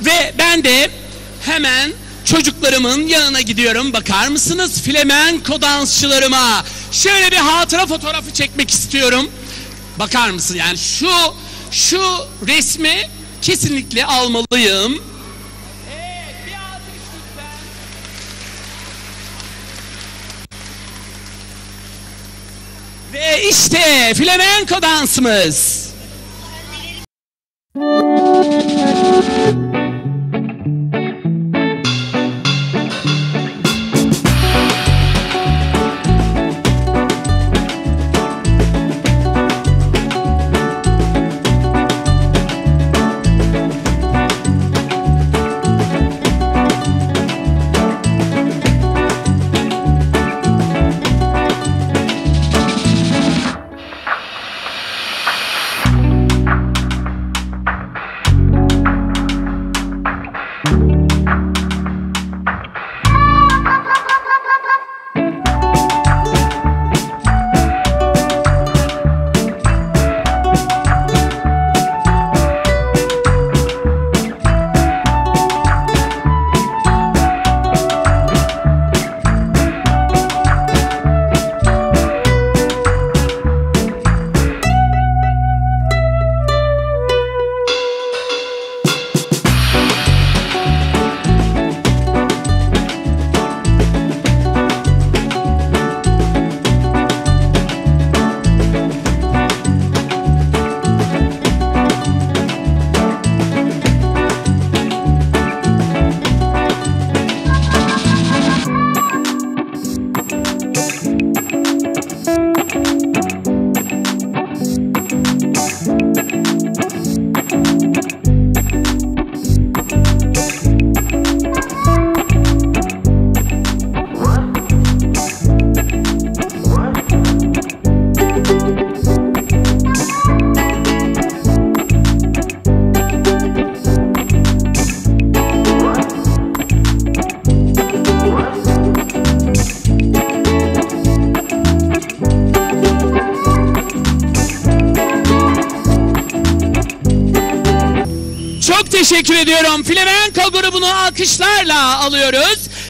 Ve ben de hemen çocuklarımın yanına gidiyorum. Bakar mısınız flamenko dansçılarıma? Şöyle bir hatıra fotoğrafı çekmek istiyorum. Bakar mısın? Yani şu şu resmi kesinlikle almalıyım. Ve işte flamenko dansımız. Teşekkür ediyorum. Flamenco grubunu alkışlarla alıyoruz.